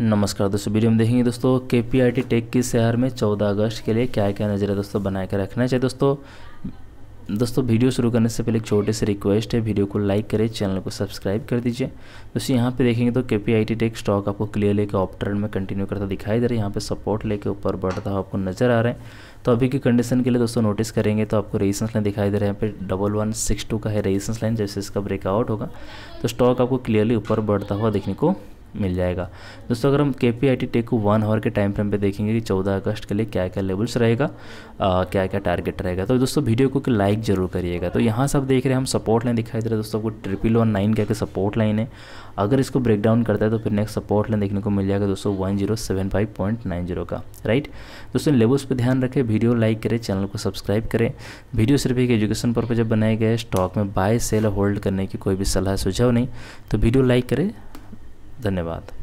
नमस्कार दोस्तों, वीडियो में देखेंगे दोस्तों K P I T take की शहर में 14 अगस्त के लिए क्या क्या नज़र है दोस्तों बना कर रखना चाहिए दोस्तों। दोस्तों, वीडियो शुरू करने से पहले एक छोटे से रिक्वेस्ट है, वीडियो को लाइक करें, चैनल को सब्सक्राइब कर दीजिए। दोस्तों, यहाँ पे देखेंगे तो K P I T tech stock आपको क्लियर लेकर ऑप ट्रेंड में कंटिन्यू करता दिखाई दे रहा है। यहाँ पे सपोर्ट लेके ऊपर बढ़ता हुआ आपको नज़र आ रहा है। तो अभी की कंडीशन के लिए दोस्तों नोटिस करेंगे तो आपको रेजिस्टेंस लाइन दिखाई दे रहा है। यहाँ पे डबल वन सिक्स टू का है रेजिस्टेंस लाइन जैसे इसका ब्रेकआउट होगा। तो स्टॉक आपको क्लियरली ऊपर बढ़ता हुआ देखने को मिल जाएगा। दोस्तों, अगर हम K P I T tech को वन आवर के टाइम फ्रेम पे देखेंगे कि चौदह अगस्त के लिए क्या क्या लेवल्स रहेगा क्या क्या टारगेट रहेगा तो दोस्तों वीडियो को लाइक ज़रूर करिएगा। तो यहाँ सब देख रहे हैं, हम सपोर्ट लाइन दिखाई दे रहा है दोस्तों को ट्रिपल वन नाइन क्या सपोर्ट लाइन है। अगर इसको ब्रेक डाउन करता है तो फिर नेक्स्ट सपोर्ट लाइन देखने को मिल जाएगा दोस्तों one zero seven five point nine zero का राइट दोस्तों लेवल्स पर ध्यान रखें, वीडियो लाइक करें चैनल को सब्सक्राइब करें। वीडियो सिर्फ़ एक एजुकेशन पर्पज बनाए गए स्टॉक में बाय सेल होल्ड करने की कोई भी सलाह, सुझाव नहीं। तो वीडियो लाइक करें धन्यवाद।